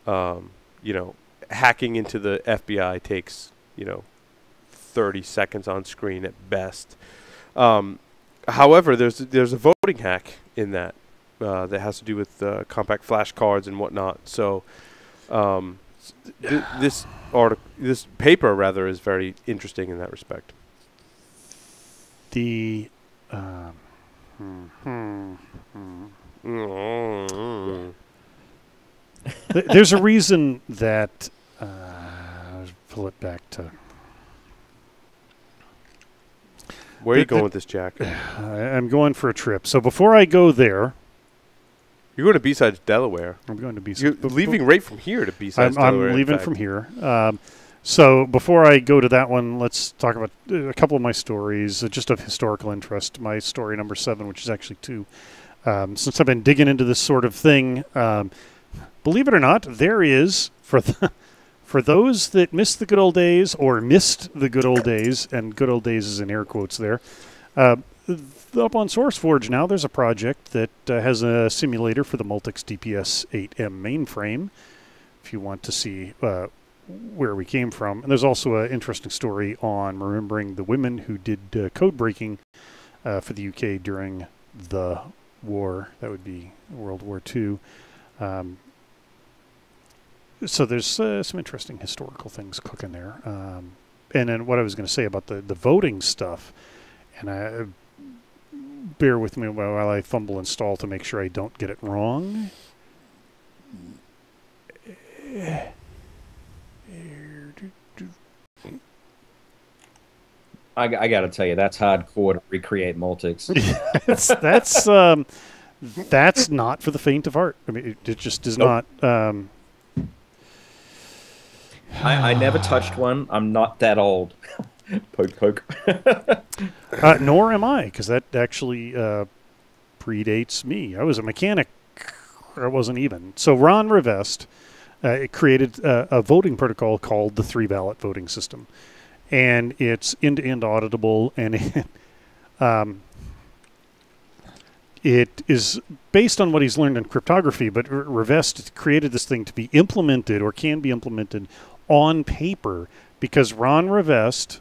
Um, you know, hacking into the FBI takes, you know, 30 seconds on screen at best. Um, however, there's there's a voting hack in that uh, that has to do with uh, compact flash cards and whatnot. So um, th- this article, this paper rather, is very interesting in that respect. The um, hmm, hmm, hmm. Mm. Th- there's a reason that I'll pull it back to Where are you going with this, Jack? I'm going for a trip. So before I go there, You're going to B-Sides Delaware. I'm going to be You're leaving right from here to B-Sides I'm, I'm leaving from here. Um, so before I go to that one, let's talk about uh, a couple of my stories, uh, just of historical interest. My story number seven, which is actually two. Um, since I've been digging into this sort of thing, um, believe it or not, there is for the, for those that missed the good old days or missed the good old days, and good old days is in air quotes there. Uh, up on SourceForge now, there's a project that uh, has a simulator for the Multics DPS 8M mainframe. If you want to see uh, where we came from, and there's also an interesting story on remembering the women who did uh, code breaking uh, for the UK during the war. That would be World War II. Um, so there's uh, some interesting historical things cooking there. Um, and then what I was going to say about the, the voting stuff, and I bear with me while I fumble and stall to make sure I don't get it wrong. I, I got to tell you, that's hardcore to recreate Multics. that's that's um, that's not for the faint of heart. I mean, it, it just is Nope. not. Um, I, I never touched one. I'm not that old. poke, poke. uh, nor am I, because that actually uh, predates me. I was a mechanic. I wasn't even. So Ron Rivest uh, created uh, a voting protocol called the three ballot voting system, and it's end-to-end auditable, and it, um, it is based on what he's learned in cryptography. But R- Rivest created this thing to be implemented or can be implemented on paper because Ron Rivest,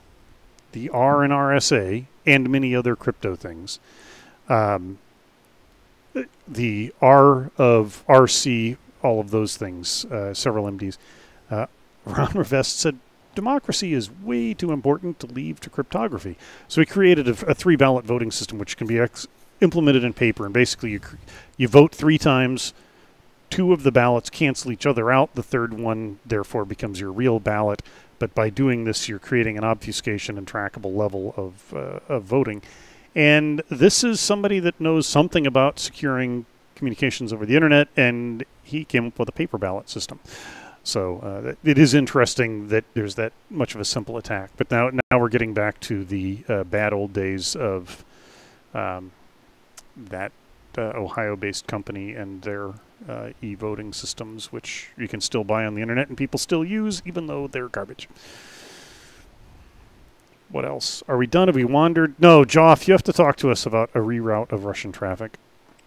the R and RSA, and many other crypto things. Um, the R of RC, all of those things, uh, several MDs. Uh, Ron Rivest said democracy is way too important to leave to cryptography. So he created a, a three ballot voting system which can be ex- implemented in paper. And basically, you, cr- you vote three times. Two of the ballots cancel each other out. The third one, therefore, becomes your real ballot. But by doing this, you're creating an obfuscation and trackable level of, uh, of voting. And this is somebody that knows something about securing communications over the internet, and he came up with a paper ballot system. So uh, it is interesting that there's that much of a simple attack. But now, now we're getting back to the uh, bad old days of um, that uh, Ohio-based company and their uh, e-voting systems, which you can still buy on the internet and people still use, even though they're garbage. What else? Are we done? Have we wandered? No, Joff, you have to talk to us about a reroute of Russian traffic.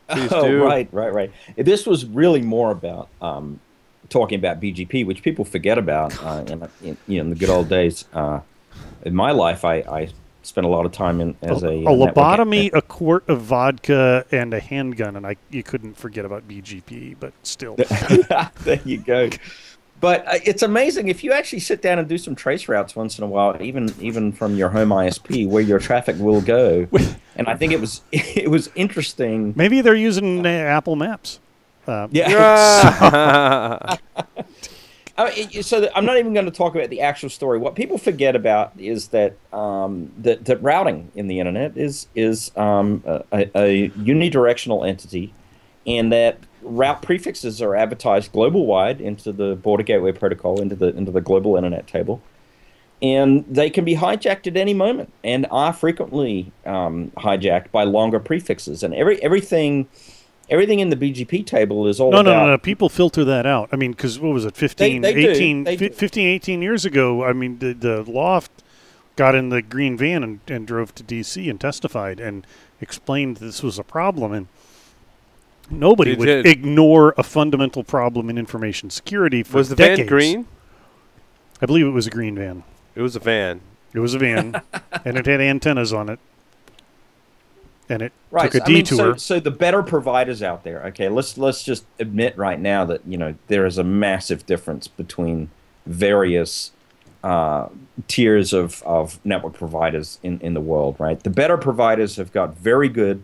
Please oh, do. right, right, right. This was really more about um, talking about BGP, which people forget about uh, in, in, you know, in the good old days. Uh, in my life, I, I spent a lot of time in as a, a, uh, a lobotomy, a quart of vodka, and a handgun, and I you couldn't forget about BGP, but still. there you go. But uh, it's amazing if you actually sit down and do some trace routes once in a while, even even from your home ISP, where your traffic will go. And I think it was it was interesting. Maybe they're using uh, Apple Maps. Uh, Yeah. Ah. Uh, it- so I'm not even going to talk about the actual story. What people forget about is that um, that, that routing in the internet is is um, a, a a unidirectional entity, and that route prefixes are advertised global wide into the Border Gateway Protocol into the into the global internet table, and they can be hijacked at any moment, and are frequently um, hijacked by longer prefixes, and every everything. Everything in the BGP table is all No, about no, no, no. People filter that out. I mean, because what was it, 15, they do. 18, They fi- 15, 18 years ago? I mean, the, the L0pht got in the green van and, and drove to D.C. and testified and explained this was a problem. And nobody They would did. ignore a fundamental problem in information security for was the decades. van green? I believe it was a green van. It was a van. It was a van, and it had antennas on it. And it right. took a so, I mean, so, so the better providers out there. Okay, let's let's just admit right now that you know there is a massive difference between various uh, tiers of, of network providers in, in the world. Right, the better providers have got very good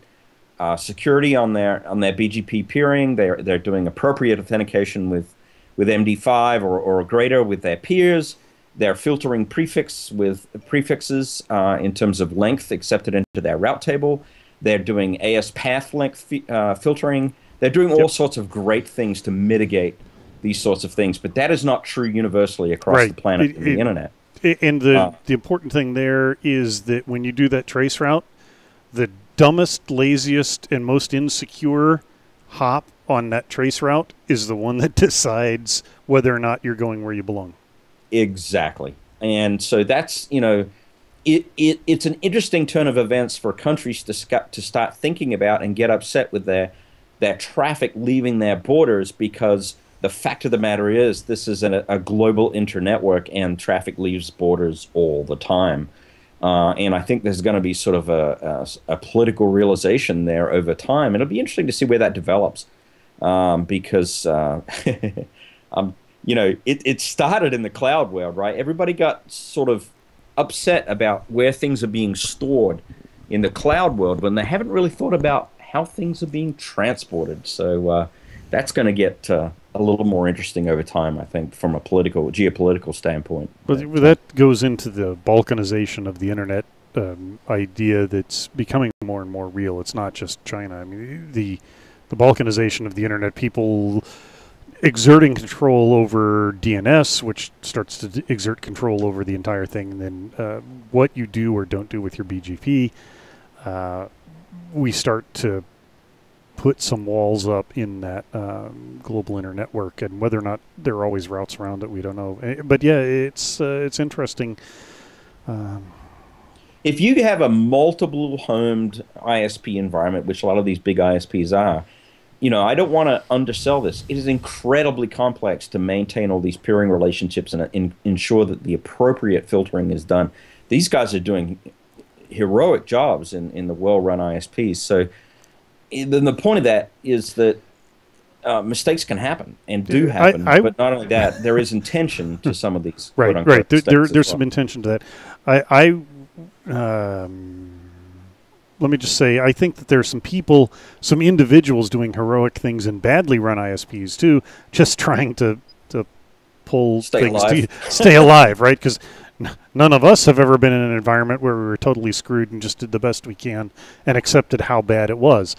uh, security on their on their BGP peering. They're they're doing appropriate authentication with with MD5 or, or greater with their peers. They're filtering prefix with prefixes uh, in terms of length accepted into their route table. They're doing AS path length fi- uh, filtering. They're doing all Yep. sorts of great things to mitigate these sorts of things. But that is not true universally across Right. the planet It- and the it- internet. A- And the Uh, the important thing there is that when you do that trace route, the dumbest, laziest, and most insecure hop on that trace route is the one that decides whether or not you're going where you belong. Exactly. And so that's, you know, it, it it's an interesting turn of events for countries to sca- to start thinking about and get upset with their their traffic leaving their borders because the fact of the matter is this is an, a global internetwork and traffic leaves borders all the time. Uh, and I think there's going to be sort of a, a, a political realization there over time. And It'll be interesting to see where that develops um, because uh, um, you know it, it started in the cloud world, right? Everybody got sort of upset about where things are being stored in the cloud world when they haven't really thought about how things are being transported. So uh, that's going to get uh, a little more interesting over time, I think, from a political, geopolitical standpoint. But that goes into the balkanization of the internet um, idea that's becoming more and more real. It's not just China. I mean, the the balkanization of the internet, people exerting control over DNS, which starts to exert control over the entire thing, and then uh, what you do or don't do with your BGP. Uh, we start to put some walls up in that um, global inner network, and whether or not there are always routes around it, we don't know. Eh, But yeah, it's uh, it's interesting. Um, if you have a multiple homed ISP environment, which a lot of these big ISPs are, you know, I don't want to undersell this. It is incredibly complex to maintain all these peering relationships and in, ensure that the appropriate filtering is done. These guys are doing heroic jobs in, in the well-run ISPs. So, eh, then the point of that is that uh, mistakes can happen and do happen. I- but not only that, there is intention to some of these. right, right. There, there, there's well. some intention to that. I, I um, let me just say, I think that there are some people, some individuals doing heroic things in badly run ISPs too, just trying to to pull Stay things alive. to stay alive, right? Because none of us have ever been in an environment where we were totally screwed and just did the best we can and accepted how bad it was.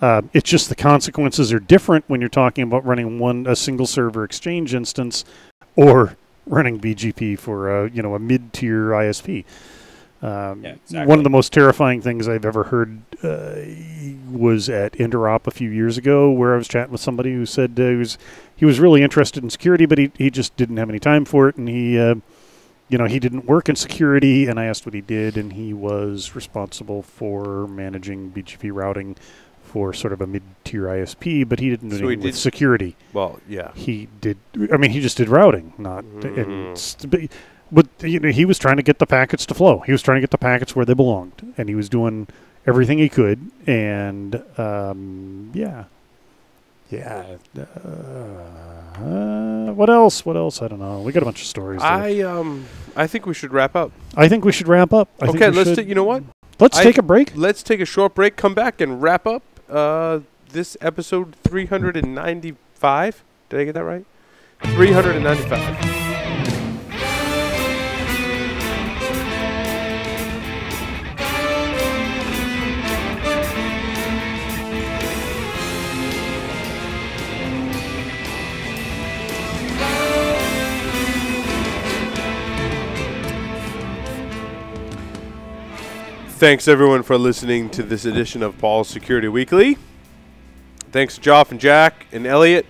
Uh, it's just the consequences are different when you're talking about running one a single server exchange instance or running BGP for a you know a mid-tier ISP. Um, Yeah, exactly. One of the most terrifying things I've ever heard uh, was at Interop a few years ago, where I was chatting with somebody who said uh, he was he was really interested in security, but he he just didn't have any time for it, and he. Uh, you know, he didn't work in security, and I asked what he did, and he was responsible for managing BGP routing for sort of a mid-tier ISP, but he didn't do So he anything with did- security. Well, yeah. He did. I mean, he just did routing, not Mhm. and. But you know, he was trying to get the packets to flow. He was trying to get the packets where they belonged, and he was doing everything he could. And um, yeah, yeah. Uh, what else? What else? I don't know. We got a bunch of stories. there. I um I think we should wrap up. I think we should wrap up. I okay, let's. ta- you know what? let's I- take a break. Let's take a short break. Come back and wrap up uh, this episode 395. Did I get that right? 395. Thanks everyone for listening to this edition of Paul's Security Weekly. Thanks to Joff and Jack and Elliot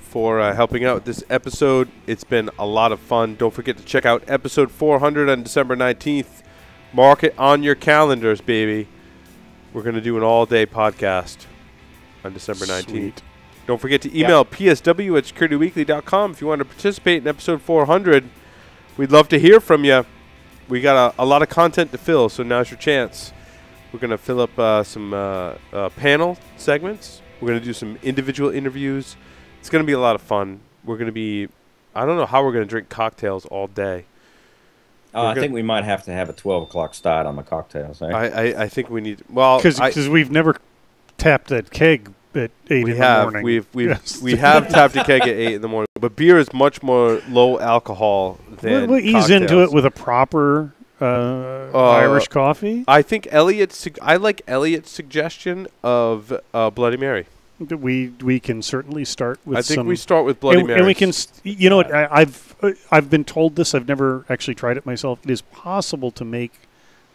for uh, helping out with this episode. It's been a lot of fun. Don't forget to check out episode 400 on December 19th. Mark it on your calendars, baby. We're going to do an all day podcast on December 19th. Sweet. Don't forget to email psw at securityweekly.com if you want to participate in episode 400. We'd love to hear from you. We got a, a lot of content to fill, so now's your chance. We're going to fill up uh, some uh, uh, panel segments. We're going to do some individual interviews. It's going to be a lot of fun. We're going to be, I don't know how we're going to drink cocktails all day. We're I think we might have to have a 12 o'clock start on the cocktails. Eh? I, I, I think we need, well, Because I- we've never tapped that keg at eight we in have the morning. we've we've Yes. we have tapped a keg at eight in the morning, but beer is much more low alcohol than. We'll, we'll ease into it with a proper uh, Irish coffee. I think Elliot's. I like Elliot's suggestion of uh, Bloody Mary. We we can certainly start with I think we start with Bloody Mary. and we can, st- you know, what? I, I've uh, I've been told this. I've never actually tried it myself. It is possible to make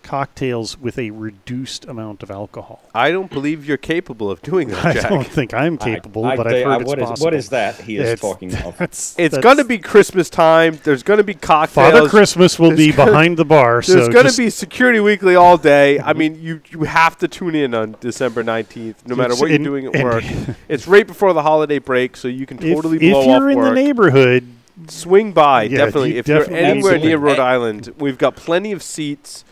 cocktails with a reduced amount of alcohol. I don't believe you're capable of doing that, I don't think I'm capable, I- I but I've you, heard I- it's what is- possible. what is that he is It's- talking of? That's, It's going to be Christmas time. There's going to be cocktails. Father Christmas will There's be gonna- behind the bar. There's so going to be Security Weekly all day. I mm-hmm. mean, you you have to tune in on December 19th, no matter It's what you're in- doing at work. it's right before the holiday break, so you can if, totally if blow you're off in work. the neighborhood, swing by Yeah, definitely you if you're anywhere Absolutely. near Rhode. Island. We've got plenty of seats,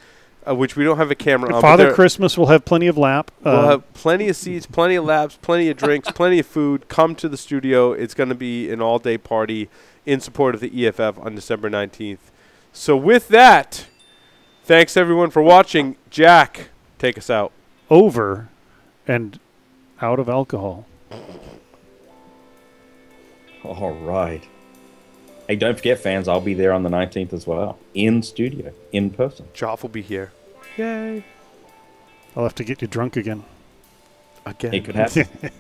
uh, which we don't have a camera on. Father Christmas will have plenty of lap. We'll uh, have plenty of seats, plenty of laps, plenty of drinks, plenty of food. Come to the studio. It's going to be an all-day party in support of the EFF on December 19th. So with that, thanks everyone for watching. Jack, take us out. over and out of alcohol. All right. Hey, don't forget, fans, I'll be there on the 19th as well. In studio, in person. Joff will be here. Yay. I'll have to get you drunk again. Again. It could happen.